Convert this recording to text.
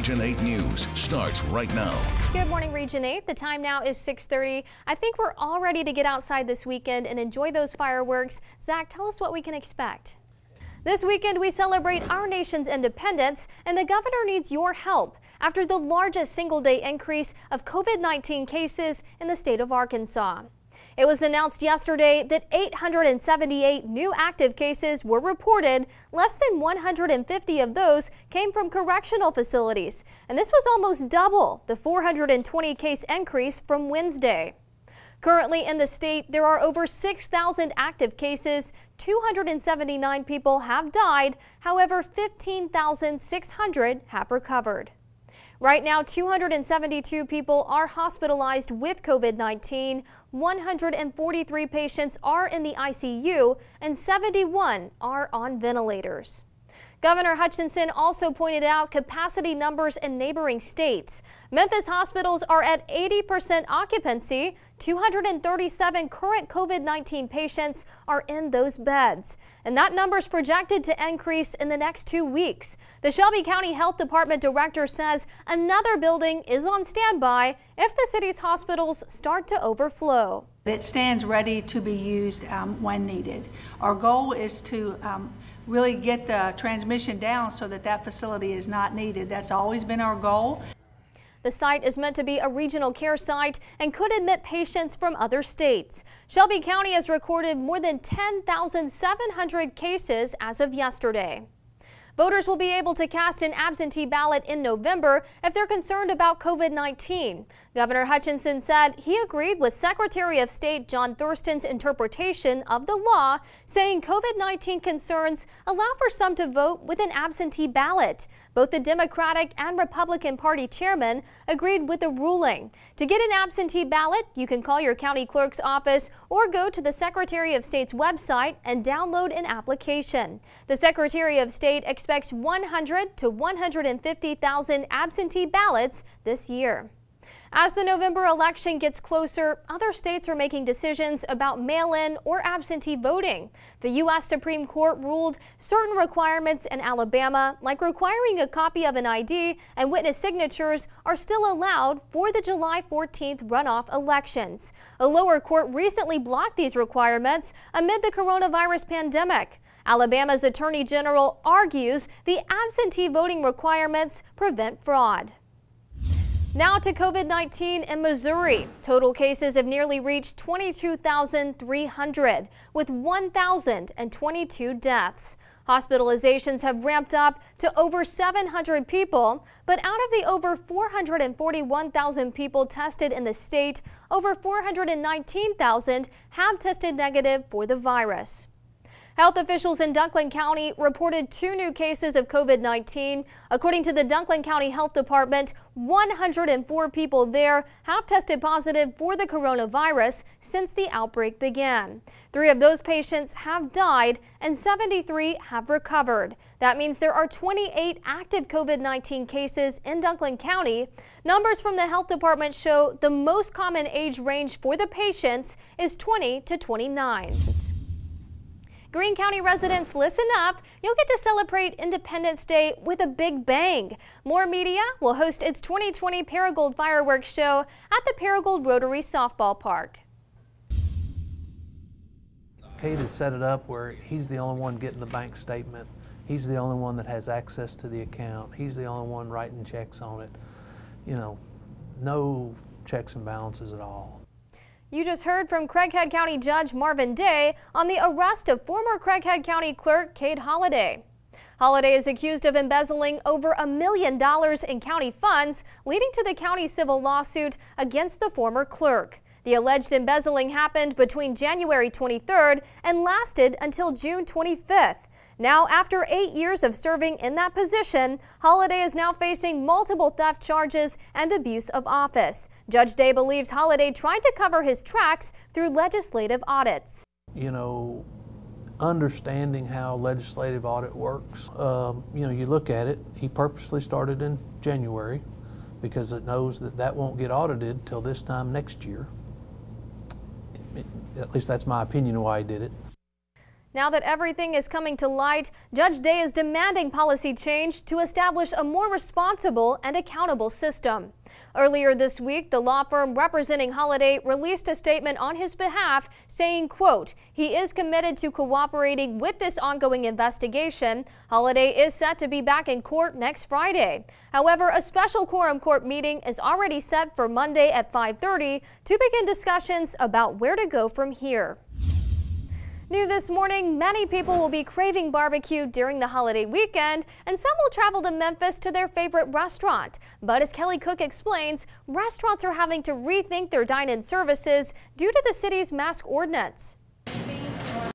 Region 8 News starts right now. Good morning, Region 8. The time now is 6:30. I think we're all ready to get outside this weekend and enjoy those fireworks. Zach, tell us what we can expect. This weekend, we celebrate our nation's independence, and the governor needs your help after the largest single day increase of COVID 19 cases in the state of Arkansas. It was announced yesterday that 878 new active cases were reported. Less than 150 of those came from correctional facilities, and this was almost double the 420 case increase from Wednesday. Currently in the state, there are over 6,000 active cases. 279 people have died. However, 15,600 have recovered. Right now, 272 people are hospitalized with COVID-19. 143 patients are in the ICU and 71 are on ventilators. Governor Hutchinson also pointed out capacity numbers in neighboring states. Memphis hospitals are at 80% occupancy. 237 current COVID-19 patients are in those beds. And that number is projected to increase in the next two weeks. The Shelby County Health Department director says another building is on standby if the city's hospitals start to overflow. It stands ready to be used um, when needed. Our goal is to um, really get the transmission down so that that facility is not needed. That's always been our goal. The site is meant to be a regional care site and could admit patients from other states. Shelby County has recorded more than 10,700 cases as of yesterday. Voters will be able to cast an absentee ballot in November if they're concerned about COVID-19. Governor Hutchinson said he agreed with Secretary of State John Thurston's interpretation of the law, saying COVID-19 concerns allow for some to vote with an absentee ballot. Both the Democratic and Republican Party chairmen agreed with the ruling. To get an absentee ballot, you can call your county clerk's office or go to the Secretary of State's website and download an application. The Secretary of State expects 100 to 150,000 absentee ballots this year. As the November election gets closer, other states are making decisions about mail-in or absentee voting. The U.S. Supreme Court ruled certain requirements in Alabama, like requiring a copy of an ID and witness signatures, are still allowed for the July 14th runoff elections. A lower court recently blocked these requirements amid the coronavirus pandemic. Alabama's Attorney General argues the absentee voting requirements prevent fraud. Now to COVID-19 in Missouri. Total cases have nearly reached 22,300 with 1,022 deaths. Hospitalizations have ramped up to over 700 people, but out of the over 441,000 people tested in the state, over 419,000 have tested negative for the virus. Health officials in Dunklin County reported two new cases of COVID-19. According to the Dunklin County Health Department, 104 people there have tested positive for the coronavirus since the outbreak began. Three of those patients have died and 73 have recovered. That means there are 28 active COVID-19 cases in Dunklin County. Numbers from the health department show the most common age range for the patients is 20 to 29. Greene County residents, listen up. You'll get to celebrate Independence Day with a big bang. More Media will host its 2020 Paragould Fireworks Show at the Paragould Rotary Softball Park. Kade had set it up where he's the only one getting the bank statement. He's the only one that has access to the account. He's the only one writing checks on it. You know, no checks and balances at all. You just heard from Craighead County Judge Marvin Day on the arrest of former Craighead County Clerk Kade Holliday. Holliday is accused of embezzling over a million dollars in county funds, leading to the county civil lawsuit against the former clerk. The alleged embezzling happened between January 23rd and lasted until June 25th. Now, after eight years of serving in that position, Holliday is now facing multiple theft charges and abuse of office. Judge Day believes Holliday tried to cover his tracks through legislative audits. You know, understanding how legislative audit works, um, you know, you look at it, he purposely started in January because it knows that that won't get audited till this time next year. At least that's my opinion of why he did it. Now that everything is coming to light, Judge Day is demanding policy change to establish a more responsible and accountable system. Earlier this week, the law firm representing Holliday released a statement on his behalf saying, quote, he is committed to cooperating with this ongoing investigation. Holliday is set to be back in court next Friday. However, a special quorum court meeting is already set for Monday at 5:30 to begin discussions about where to go from here. New this morning, many people will be craving barbecue during the holiday weekend, and some will travel to Memphis to their favorite restaurant. But as Kelly Cook explains, restaurants are having to rethink their dine-in services due to the city's mask ordinance.